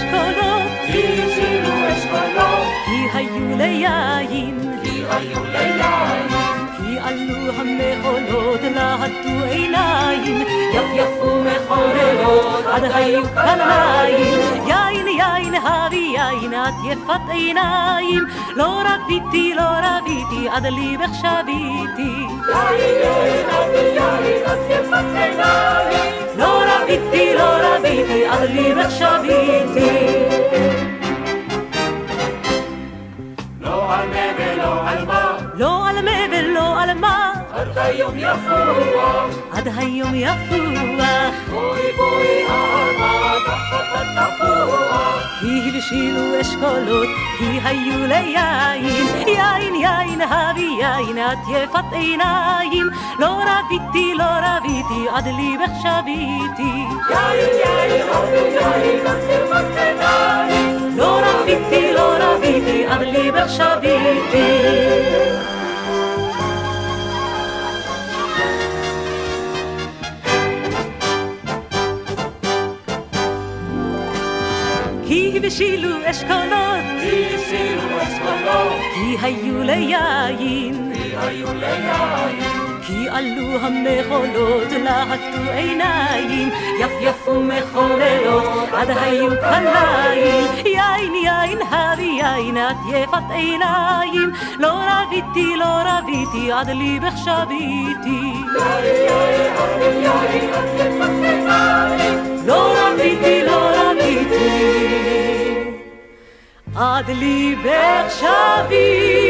אשכולות, תזילו אשכולות, כי היו ליין, כי היו ליין, כי עלו המחולות, להטו עיניים, יפייפו מחוללות, עד היו קליים, יין יין הרי יין, את יפת עיניים, לא רביתי, לא רביתי, עד ליבך שביתי. ולא על מה, עד היום יפוח, עד היום יפוח. בואי בואי אהבה תחת התפוח. כי הבשילו אשכולות, כי היו ליין, יין יין הביא יין, את יפת עיניים, לא רביתי, לא רביתי, עד ליבך שביתי. יין יין אבי יין את יפת עיניים, לא רביתי, לא רביתי, עד ליבך שביתי. כי הבשילו אשכולות, השאירו אשכולות, כי היו ליין, כי היו ליין. כי עלו המחולות, להטו עיניים, יפייפו מחוללות, עד היו קנאים. יין, יין, הבי יין, את יפת עיניים, לא רוויתי, לא רוויתי, עד ליבך שביתי. לא עד ליבך שביתי.